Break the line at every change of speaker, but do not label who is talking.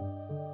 うん。